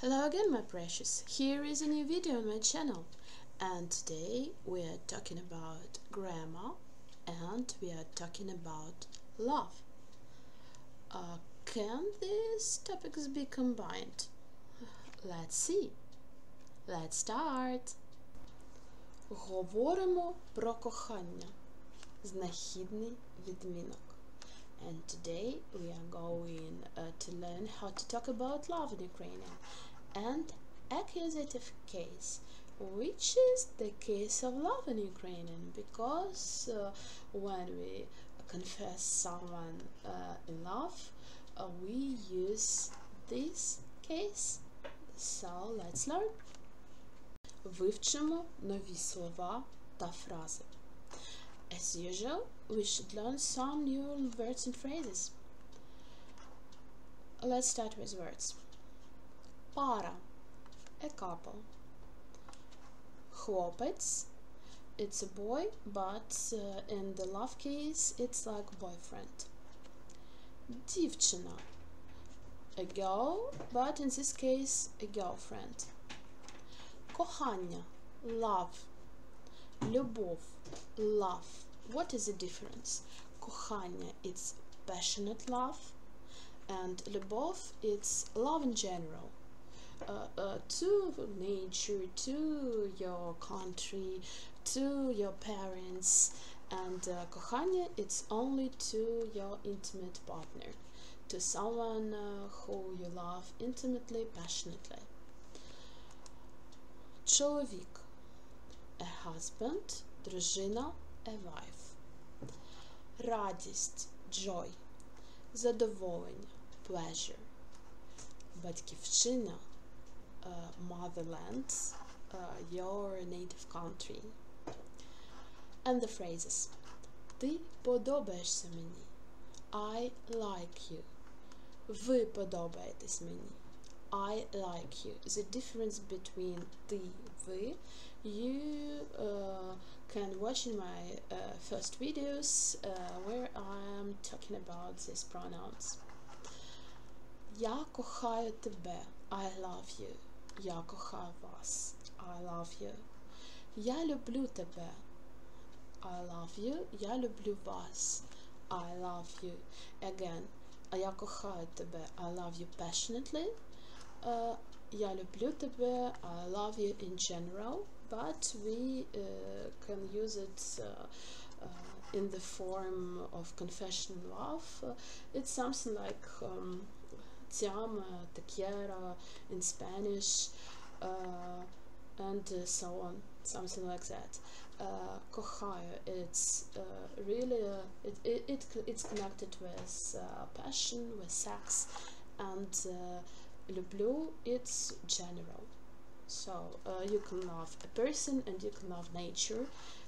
Hello again my precious, here is a new video on my channel and today we are talking about grammar and we are talking about love. Uh, can these topics be combined? Let's see. Let's start. Говоримо про кохання. Знахідний відмінок. And today we are going uh, to learn how to talk about love in Ukrainian and accusative case, which is the case of love in Ukrainian because uh, when we confess someone uh, in love, uh, we use this case. So let's learn. Вивчимо нові слова та фрази. As usual, we should learn some new words and phrases. Let's start with words. Para, a couple. Хлопець, it's a boy, but uh, in the love case, it's like boyfriend. Дівчина, a girl, but in this case, a girlfriend. Кохання, love. Любов, love. What is the difference? Кохання, it's passionate love, and любов, it's love in general. Uh, uh, to nature, to your country, to your parents, and uh, кохання, it's only to your intimate partner, to someone uh, who you love intimately, passionately. Чоловік a husband, дружина, a wife. Радість, joy, задоволення, pleasure. Батьківщина, uh, motherland, uh, your native country. And the phrases. Ти подобаєшся мені. I like you. Ви подобаєтесь мені. I like you. The difference between ти, ви you uh, can watch in my uh, first videos uh, where I'm talking about these pronouns. Я кохаю тебе. I love you. Я кохаю вас. I love you. Я люблю тебе. I love you. Я люблю вас. I love you. Again, я кохаю тебе. I love you passionately. Uh, я люблю тебе. I love you in general but we uh, can use it uh, uh, in the form of confession love. it's something like um, Tiam, uh, Tequiera in Spanish, uh, and uh, so on, something like that. Uh, it's really, it, it, it, it's connected with passion, with sex, and leblou, it's general. So uh, you can love a person and you can love nature.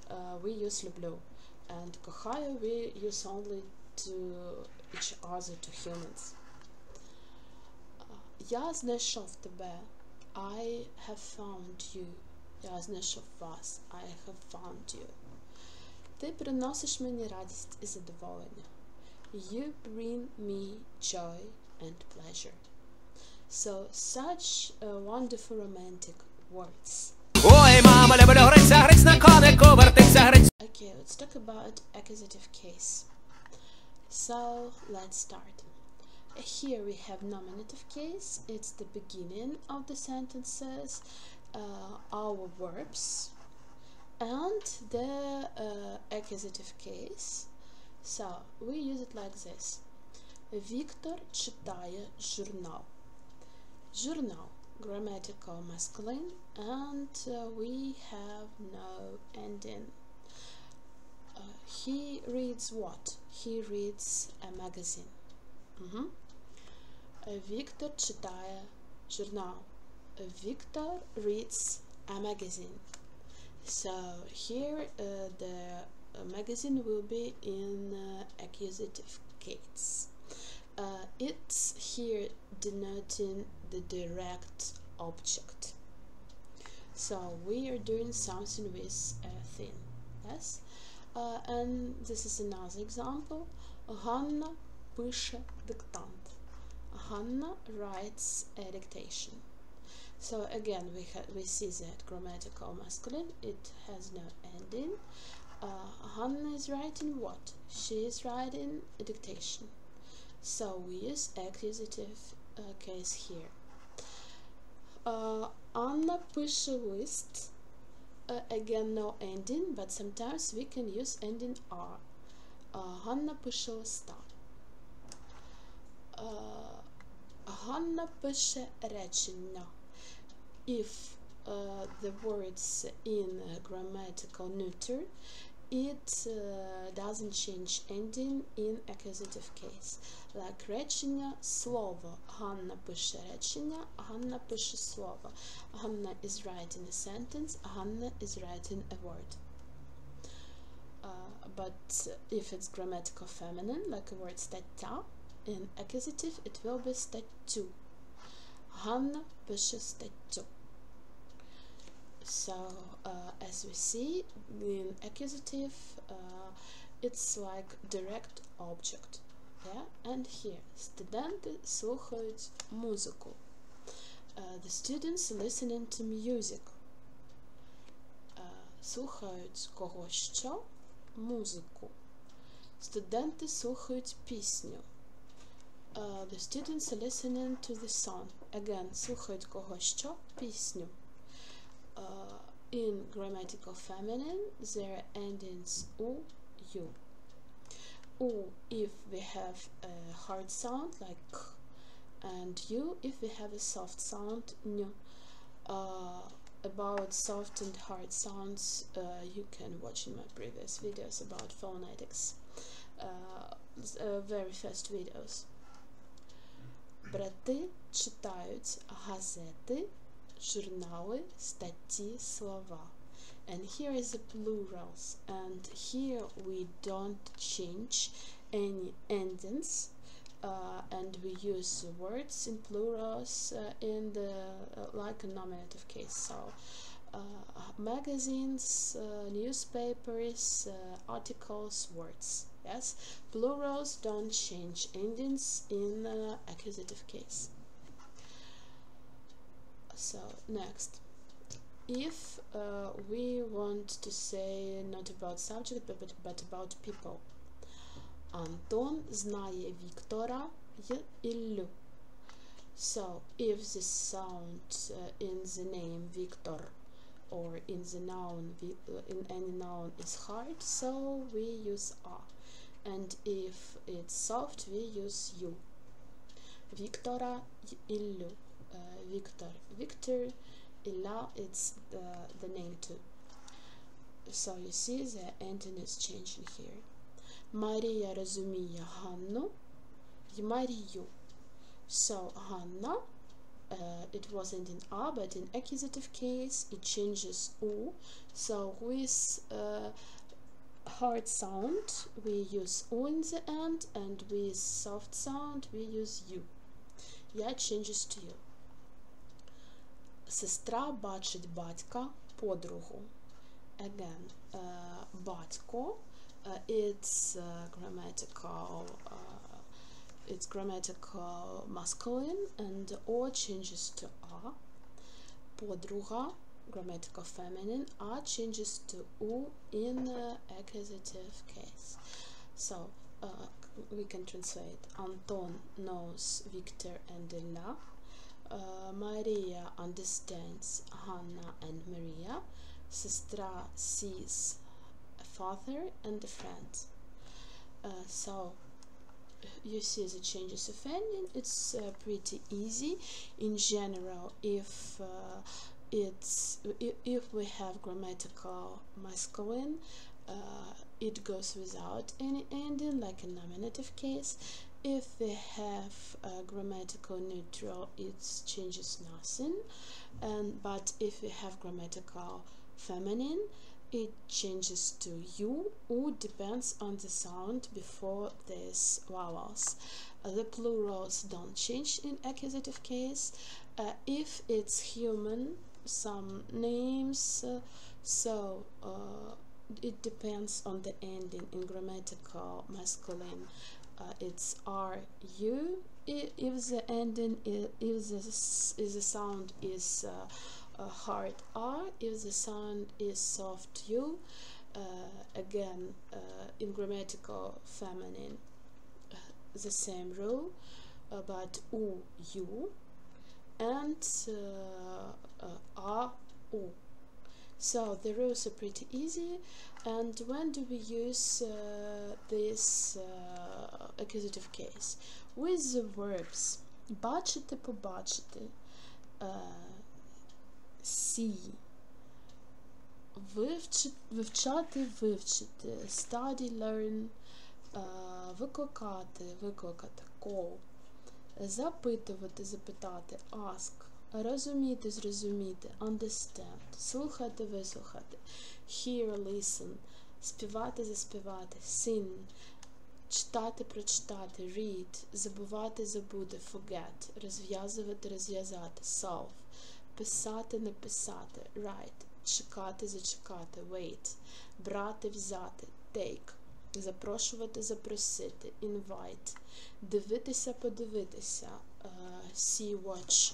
Uh, we use leblou, And Kohaya we use only to each other, to humans. я знайшов тебе I have found you я знайшов вас I have found you ти приносиш мені радість і задоволення You bring me joy and pleasure so such uh, wonderful romantic words. Ой, мама, люблю гриця, гриць на конику, вертиться гриць. Okay, let's talk about accusative case. So let's start. Here we have nominative case. It's the beginning of the sentences, uh, our verbs, and the uh, accusative case. So we use it like this. Віктор читає журнал. Journal, grammatical masculine, and uh, we have no ending. Uh, he reads what? He reads a magazine. Mm-hmm. Uh, Victor читає журнал. Victor reads a magazine. So here uh, the magazine will be in accusative case. Uh, it's here denoting the direct object. So we are doing something with a thing, yes? Uh, and this is another example. Ганна пише диктант. Johanna writes a dictation. So again, we, we see that grammatical masculine, it has no ending. Uh, Hanna is writing what? She is writing a dictation. So we use accusative uh, case here. Uh, Anna pushed a list. Uh, again, no ending, but sometimes we can use ending R. Uh, Hanna pushed a. Uh, Ганна пише речення if uh, the words in grammatical neuter it uh, doesn't change ending in accusative case like речення слово Ганна пише речення Ганна пише слово Ганna is writing a sentence Ганна is writing a word uh, but if it's grammatical feminine like a word стаття in accusative it will be статтю Ганна пише статтю so uh, as we see in accusative uh, it's like direct object yeah and here студенти слухають музику uh, the students listening to music uh, слухають кого що музику студенти слухають пісню uh, the students are listening to the song again слухають кого що пісню uh, in grammatical feminine there are endings u, u. U if we have a hard sound like k, and u if we have a soft sound n. Uh, about soft and hard sounds uh, you can watch in my previous videos about phonetics uh, uh, very fast videos брати читають газети журнали, статті, слова. And here is the plurals. And here we don't change any endings. Uh, and we use words in plurals uh, in the uh, like a nominative case. So uh, magazines, uh, newspapers, uh, articles, words. Yes, plurals don't change endings in accusative case so next if uh, we want to say not about subject but, but, but about people Антон знає Віктора й Іллю so if the sound uh, in the name Victor or in the noun uh, in any noun is hard so we use a and if it's soft we use you Віктора й Іллю uh, Victor. Victor Illa, it's the, the name too. So you see the ending is changing here. Марія розуміє Ганну й Марію. So Hanna, uh, it was ending A, but in accusative case it changes U. So with uh, hard sound we use U in the end, and with soft sound we use U. Yeah, changes to you. Сестра бачить батька подругу. Again, uh, батько, uh, it's uh, grammatical, uh, it's grammatical masculine, and O changes to A. Подруга, grammatical feminine, A changes to U in uh, accusative case. So uh, we can translate. Anton knows Victor and Ella. Uh, Maria understands Hannah and Maria. Sestra sees a father and a friend. Uh, so you see the changes of ending. It's uh, pretty easy. In general, if uh, it's if, we have grammatical masculine, uh, it goes without any ending, like a nominative case. If we have grammatical neutral it changes nothing. And but if we have grammatical feminine it changes to u u depends on the sound before these vowels. Uh, the plurals don't change in accusative case. Uh, if it's human some names so uh, it depends on the ending in grammatical masculine uh, it's r u if the ending i- if the if the sound is uh, hard R if the sound is soft U uh, again uh, in grammatical feminine uh, the same rule but U U and uh, uh, A U so the rules are pretty easy and when do we use uh, this uh, accusative case? With the verbs бачити, побачити, uh, see, вивчи, вивчати, вивчити, study, learn, uh, викликати, викликати, call, Запитувати, запитати, ask, розуміти, зрозуміти, understand, слухати, вислухати, hear, listen, співати, заспівати, sing, читати, прочитати, read, забувати, забути, forget, розв'язувати, розв'язати, solve, писати, написати, write, чекати, зачекати, wait, брати, взяти, take, запрошувати, запросити, invite, дивитися, подивитися, uh, see, watch,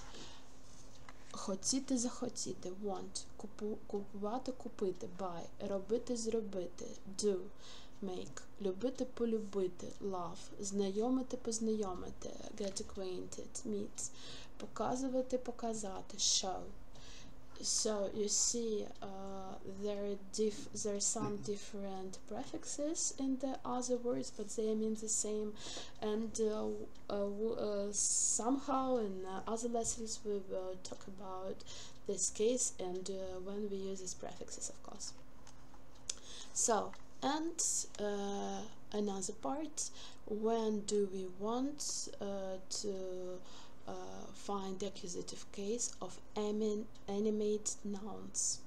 хотіти, захотіти, want, купу, купувати, купити, buy, робити, зробити, do, make, любити, полюбити, love, знайомити, познайомити, get acquainted, meet, показувати, показати, show. So you see, uh, there there are some different prefixes in the other words, but they mean the same. And uh, uh, w- uh, somehow in uh, other lessons we will talk about this case and uh, when we use these prefixes, of course. So and uh, another part, when do we want uh, to uh, find the accusative case of anim- animate nouns.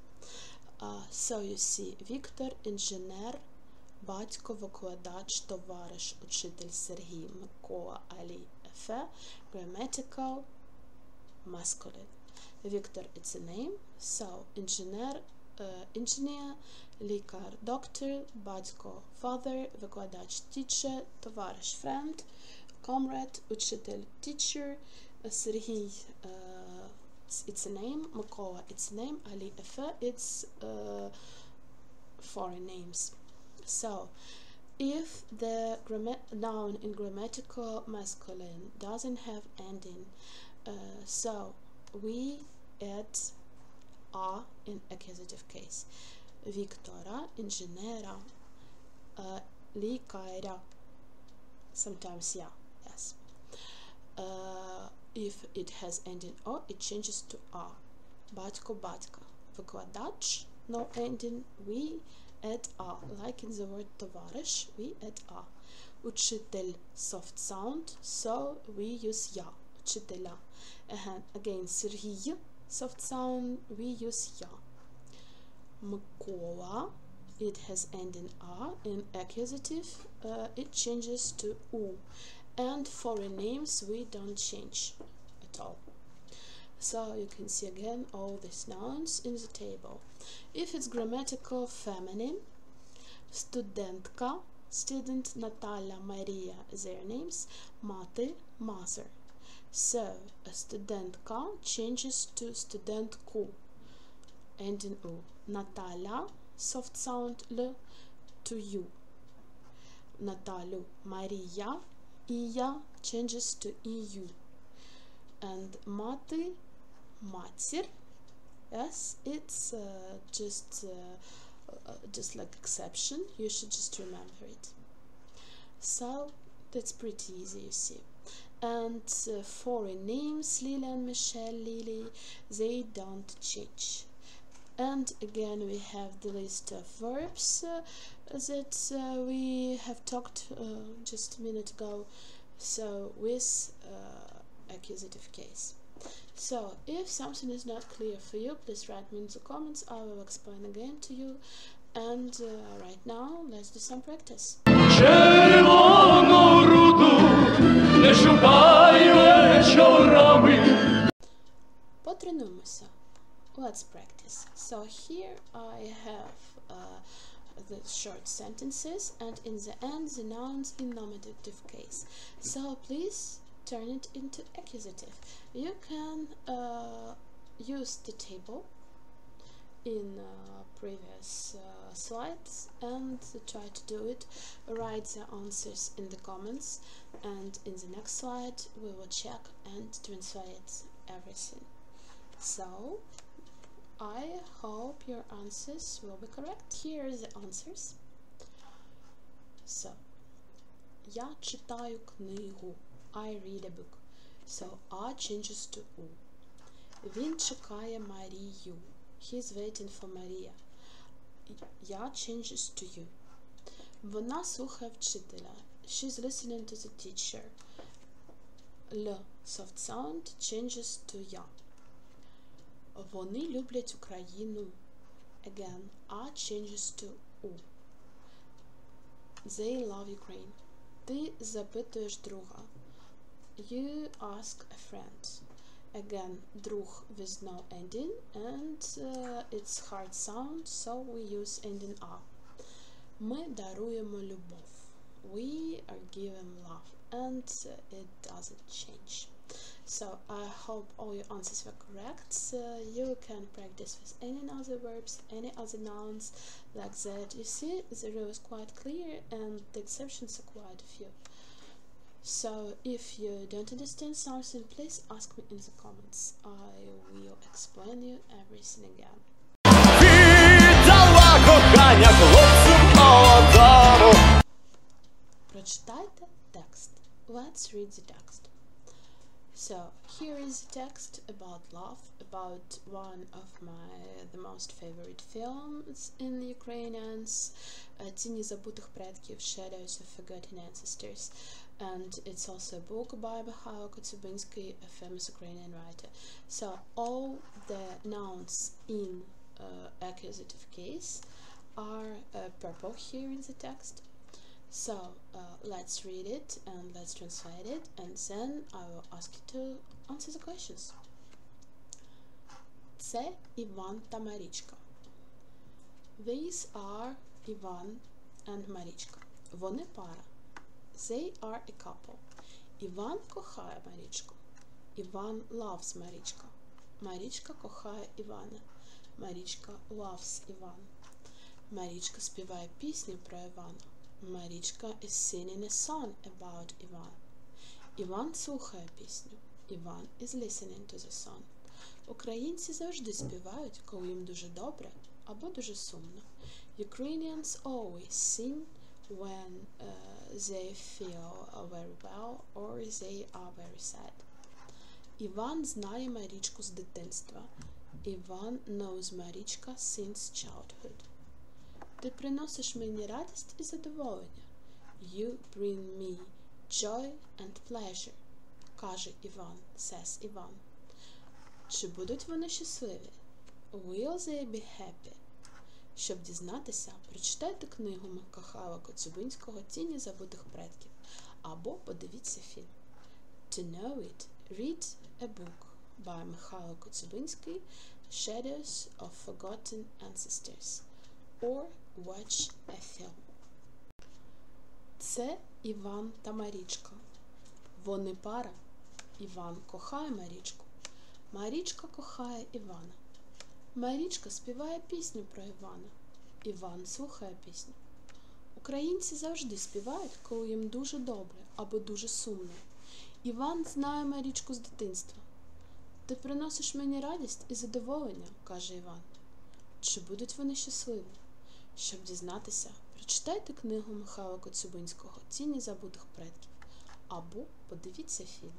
Uh, so you see, Віктор, інженер, батько, викладач, товариш, учитель Сергій, Микола, Алі, Ефе, grammatical, masculine. Victor, it's a name. So, інженер, uh, engineer, лікар, doctor, батько, father, викладач, teacher, товариш, friend, comrade, учитель, teacher, سرهي its name مقوى its name أليفة its foreign names. So if the noun in grammatical masculine doesn't have ending uh, so we add a in accusative case. Victoria, Ingeniera, uh, Licaira sometimes yeah Uh, if it has ending o, it changes to a. Батько, батька. Викладач, no ending, we add a. Like in the word товариш, we add a. Учитель, soft sound, so we use я. Учителя. Again, again Сергій, soft sound, we use я. Микола, it has ending a. In accusative, uh, it changes to u. and foreign names we don't change at all. So you can see again all these nouns in the table. If it's grammatical feminine studentka student Natalia Maria their names mate mother. So a studentka changes to studentku. Ending u Natalia soft sound l to you Natalu Maria Iya changes to EU. And Mati, Matir, yes, it's uh, just, uh, uh, just like exception, you should just remember it. So, that's pretty easy, you see and uh, foreign names Lily and Michelle Lily they don't change and again we have the list of verbs uh, that uh, we have talked uh, just a minute ago. So, with uh, accusative case. So, if something is not clear for you, please write me in the comments. I will explain again to you. And uh, right now, let's do some practice. Червону руду не шукай вечорами. Потренуємося. Let's practice. So here I have uh, the short sentences and in the end the nouns in nominative case. So please turn it into accusative. You can uh, use the table in uh, previous uh, slides and try to do it. Write the answers in the comments and in the next slide we will check and translate everything. So I hope your answers will be correct. Here are the answers. So, я читаю книгу. I read a book. So, A changes to U. Він чекає Марію. He's waiting for Maria. Я changes to you. Вона слухає вчителя. She's listening to the teacher. L soft sound changes to я. Вони люблять Україну. Again, A changes to U. They love Ukraine. Ти запитуєш друга. You ask a friend. Again, друг with no ending and uh, it's hard sound, so we use ending A. Ми даруємо любов. We are given love and uh, it doesn't change. So I hope all your answers were correct. Uh, you can practice with any other verbs, any other nouns like that. You see, the rule is quite clear and the exceptions are quite a few. So if you don't understand something, please ask me in the comments. I will explain you everything again. Віддала кохання хлопцю молодому. Прочитайте текст. Let's read the text. So here is a text about love, about one of my the most favorite films in Ukrainians, uh, Тіні забутих предків, Shadows of Forgotten Ancestors, and it's also a book by Mikhail Kotyubinsky, a famous Ukrainian writer. So all the nouns in uh, accusative case are uh, purple here in the text. So uh, let's read it and let's translate it, and then I will ask you to answer the questions. Це Іван та Марічка. These are Іван and Марічка. Вони пара. They are a couple. Іван кохає Марічку. Іван loves Марічка. Марічка кохає Івана. Марічка loves Іван. Марічка співає пісню про Івана. Марічка is singing a song about Іван. Іван слухає пісню. Іван is listening to the song. Українці завжди співають, коли їм дуже добре або дуже сумно. Ukrainians always sing when uh, they feel uh, very well or they are very sad. Іван знає Марічку з дитинства. Іван knows Марічка since childhood. Ти приносиш мені радість і задоволення. You bring me joy and pleasure, каже Іван, says Іван. Чи будуть вони щасливі? Will they be happy? Щоб дізнатися, прочитайте книгу Михайла Коцюбинського Тіні забутих предків або подивіться фільм. To know it, read a book by Михайло Коцюбинський Shadows of Forgotten Ancestors or watch a film. Це Іван та Марічка. Вони пара. Іван кохає Марічку. Марічка кохає Івана. Марічка співає пісню про Івана. Іван слухає пісню. Українці завжди співають, коли їм дуже добре або дуже сумно. Іван знає Марічку з дитинства. Ти приносиш мені радість і задоволення, каже Іван. Чи будуть вони щасливі? Щоб дізнатися, прочитайте книгу Михайла Коцюбинського Тіні забутих предків або подивіться фільм.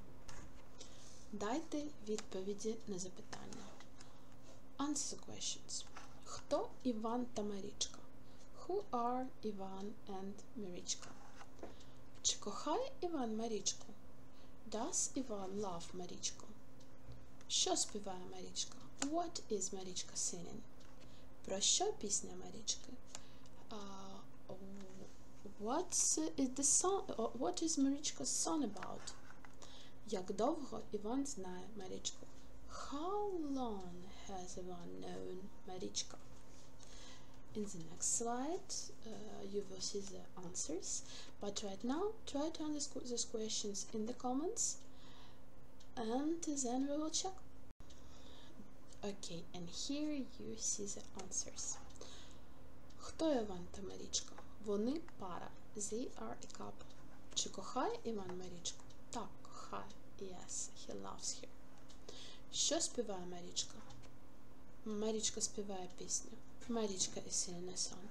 Дайте відповіді на запитання. Answer questions. Хто Іван та Марічка? Who are Іван and Марічка? Чи кохає Іван Марічку? Does Іван love Марічку? Що співає Марічка? What is Марічка singing? Про що пісня Марічки? Uh, what's is the song, what is Марічka's song about? Як довго Іван знає Марічку? How long has Іван known Марічка? in the next slide uh, you will see the answers but right now try to understand these questions in the comments and then we will check okay and here you see the answers Хто Іван та Марічка? Вони пара. They are a couple. Чи кохає Іван Марічку? Так, кохає. Yes, he loves her. Що співає Марічка? Марічка співає пісню. Марічка singing a song.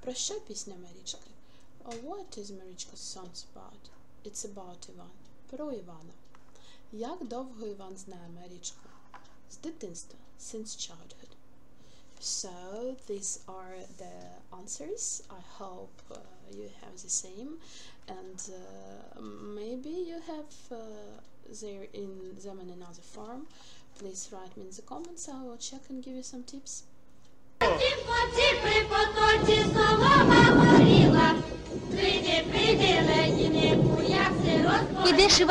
Про що пісня Марічки? What is Marічka's songs about? It's about Іван. Про Івана. Як довго Іван знає Марічку? З дитинства. Since childhood. So these are the answers. I hope uh, you have the same, and uh, maybe you have uh, there in them in another form. Please write me in the comments. I will check and give you some tips. Ті поці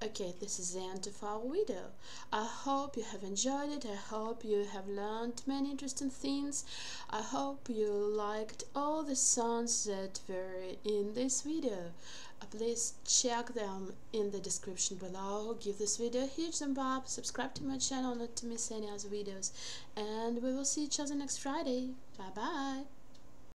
Okay, this is the end of our video. I hope you have enjoyed it. I hope you have learned many interesting things. I hope you liked all the songs that were in this video. Uh, please check them in the description below. Give this video a huge thumb up. Subscribe to my channel not to miss any other videos. And we will see each other next Friday. Bye bye.